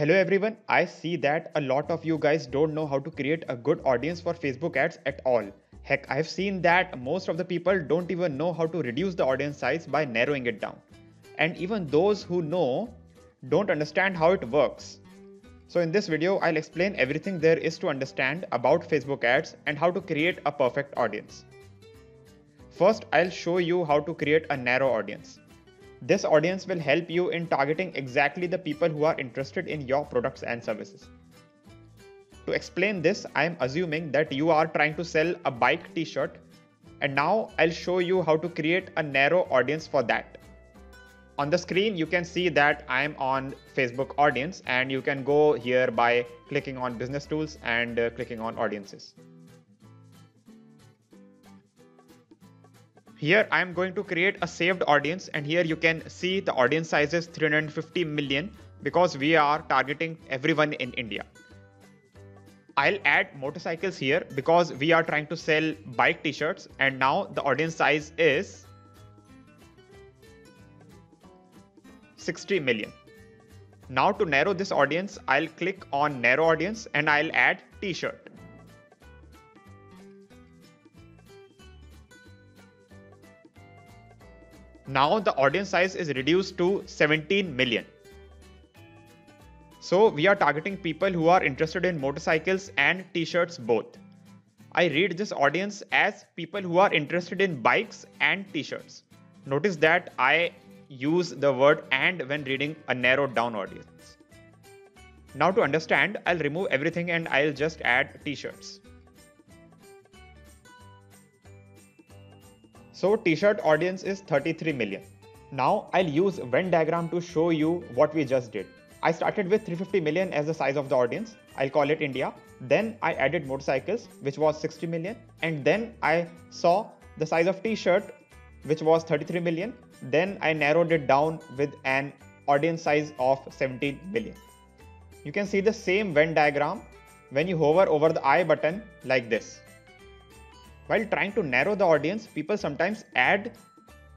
Hello everyone, I see that a lot of you guys don't know how to create a good audience for Facebook ads at all. Heck, I've seen that most of the people don't even know how to reduce the audience size by narrowing it down. And even those who know don't understand how it works. So in this video, I'll explain everything there is to understand about Facebook ads and how to create a perfect audience. First, I'll show you how to create a narrow audience. This audience will help you in targeting exactly the people who are interested in your products and services. To explain this, I am assuming that you are trying to sell a bike t-shirt and now I'll show you how to create a narrow audience for that. On the screen, you can see that I am on Facebook audience and you can go here by clicking on business tools and uh, clicking on audiences. Here I am going to create a saved audience and here you can see the audience size is 350 million because we are targeting everyone in India. I'll add motorcycles here because we are trying to sell bike t-shirts and now the audience size is 60 million. Now to narrow this audience, I'll click on narrow audience and I'll add t-shirt. Now the audience size is reduced to 17 million. So we are targeting people who are interested in motorcycles and t-shirts both. I read this audience as people who are interested in bikes and t-shirts. Notice that I use the word and when reading a narrowed down audience. Now to understand, I'll remove everything and I'll just add t-shirts. So t-shirt audience is 33 million. Now I'll use Venn diagram to show you what we just did. I started with 350 million as the size of the audience. I'll call it India. Then I added motorcycles, which was 60 million. And then I saw the size of t-shirt, which was 33 million. Then I narrowed it down with an audience size of 17 million. You can see the same Venn diagram when you hover over the I button like this. While trying to narrow the audience, people sometimes add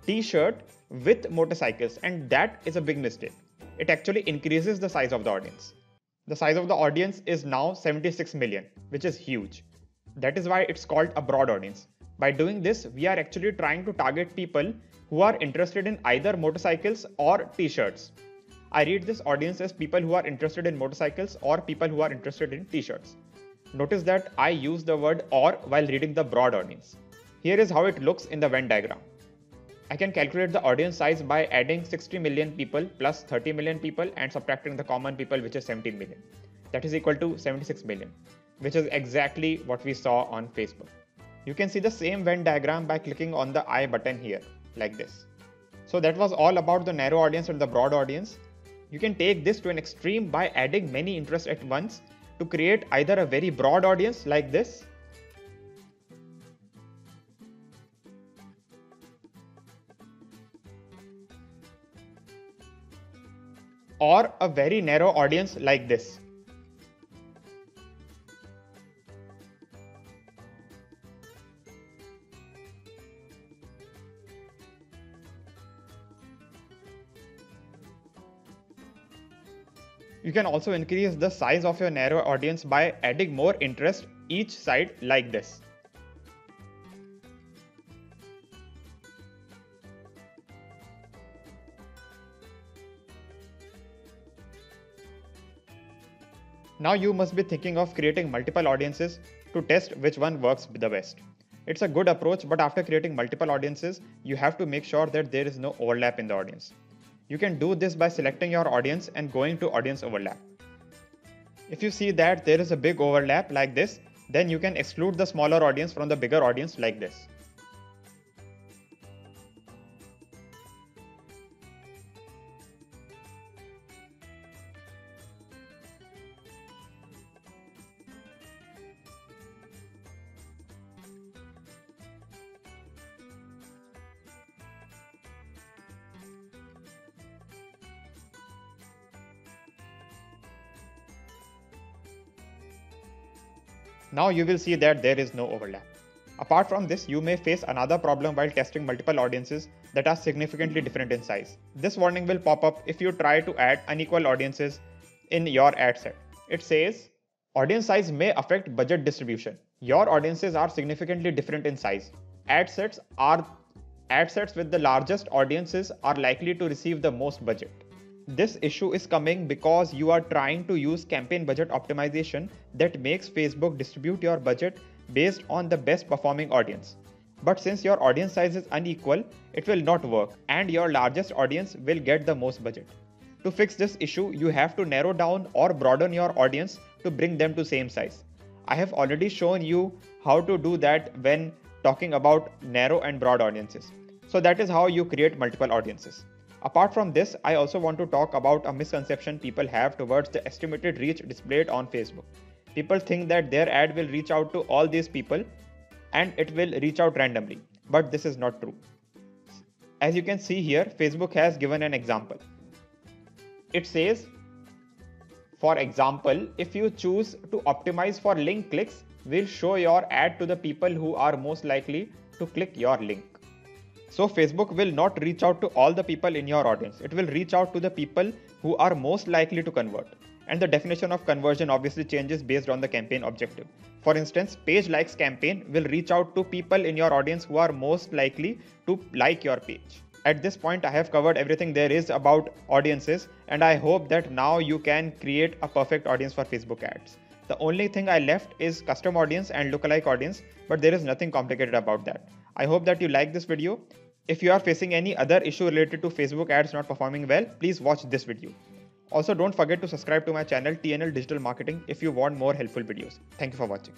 t-shirt with motorcycles and that is a big mistake. It actually increases the size of the audience. The size of the audience is now 76 million, which is huge. That is why it's called a broad audience. By doing this, we are actually trying to target people who are interested in either motorcycles or t-shirts. I read this audience as people who are interested in motorcycles or people who are interested in t-shirts. Notice that I use the word or while reading the broad audience. Here is how it looks in the Venn diagram. I can calculate the audience size by adding 60 million people plus 30 million people and subtracting the common people which is 17 million. That is equal to 76 million, which is exactly what we saw on Facebook. You can see the same Venn diagram by clicking on the I button here, like this. So that was all about the narrow audience and the broad audience. You can take this to an extreme by adding many interests at once to create either a very broad audience like this or a very narrow audience like this. You can also increase the size of your narrow audience by adding more interest each side like this. Now you must be thinking of creating multiple audiences to test which one works the best. It's a good approach, but after creating multiple audiences, you have to make sure that there is no overlap in the audience. You can do this by selecting your audience and going to audience overlap. If you see that there is a big overlap like this, then you can exclude the smaller audience from the bigger audience like this. Now you will see that there is no overlap. Apart from this, you may face another problem while testing multiple audiences that are significantly different in size. This warning will pop up if you try to add unequal audiences in your ad set. It says audience size may affect budget distribution. Your audiences are significantly different in size. Ad sets are ad sets with the largest audiences are likely to receive the most budget. This issue is coming because you are trying to use campaign budget optimization that makes Facebook distribute your budget based on the best performing audience. But since your audience size is unequal, it will not work and your largest audience will get the most budget. To fix this issue, you have to narrow down or broaden your audience to bring them to same size. I have already shown you how to do that when talking about narrow and broad audiences. So that is how you create multiple audiences. Apart from this, I also want to talk about a misconception people have towards the estimated reach displayed on Facebook. People think that their ad will reach out to all these people and it will reach out randomly, but this is not true. As you can see here, Facebook has given an example. It says, for example, if you choose to optimize for link clicks, we'll show your ad to the people who are most likely to click your link. So Facebook will not reach out to all the people in your audience. It will reach out to the people who are most likely to convert. And the definition of conversion obviously changes based on the campaign objective. For instance, page likes campaign will reach out to people in your audience who are most likely to like your page. At this point, I have covered everything there is about audiences, and I hope that now you can create a perfect audience for Facebook ads. The only thing I left is custom audience and lookalike audience, but there is nothing complicated about that. I hope that you like this video. If you are facing any other issue related to Facebook ads not performing well, please watch this video. Also, don't forget to subscribe to my channel TNL Digital Marketing if you want more helpful videos. Thank you for watching.